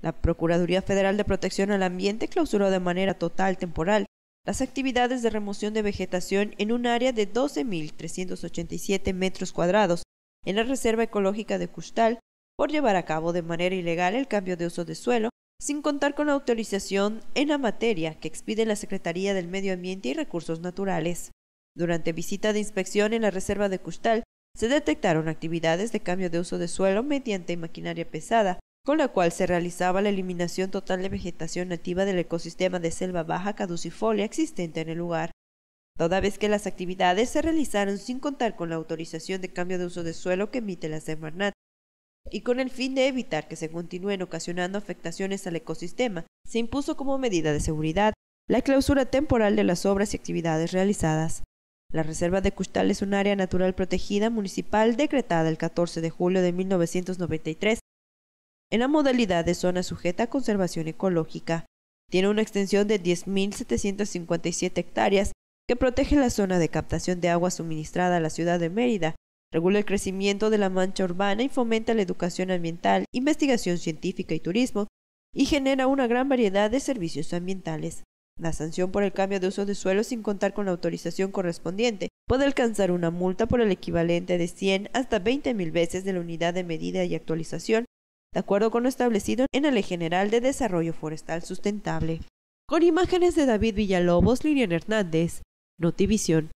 La Procuraduría Federal de Protección al Ambiente clausuró de manera total temporal las actividades de remoción de vegetación en un área de 12.387 metros cuadrados en la Reserva Ecológica de Custal por llevar a cabo de manera ilegal el cambio de uso de suelo sin contar con la autorización en la materia que expide la Secretaría del Medio Ambiente y Recursos Naturales. Durante visita de inspección en la Reserva de Custal, se detectaron actividades de cambio de uso de suelo mediante maquinaria pesada, con la cual se realizaba la eliminación total de vegetación nativa del ecosistema de selva baja caducifolia existente en el lugar. Toda vez que las actividades se realizaron sin contar con la autorización de cambio de uso de suelo que emite la Semarnat, y con el fin de evitar que se continúen ocasionando afectaciones al ecosistema, se impuso como medida de seguridad la clausura temporal de las obras y actividades realizadas. La Reserva de Custal es un área natural protegida municipal decretada el 14 de julio de 1993 en la modalidad de zona sujeta a conservación ecológica. Tiene una extensión de 10.757 hectáreas que protege la zona de captación de agua suministrada a la ciudad de Mérida, regula el crecimiento de la mancha urbana y fomenta la educación ambiental, investigación científica y turismo, y genera una gran variedad de servicios ambientales. La sanción por el cambio de uso de suelo sin contar con la autorización correspondiente puede alcanzar una multa por el equivalente de 100 hasta 20 mil veces de la unidad de medida y actualización de acuerdo con lo establecido en la Ley General de Desarrollo Forestal Sustentable. Con imágenes de David Villalobos, Lilian Hernández, Notivisión.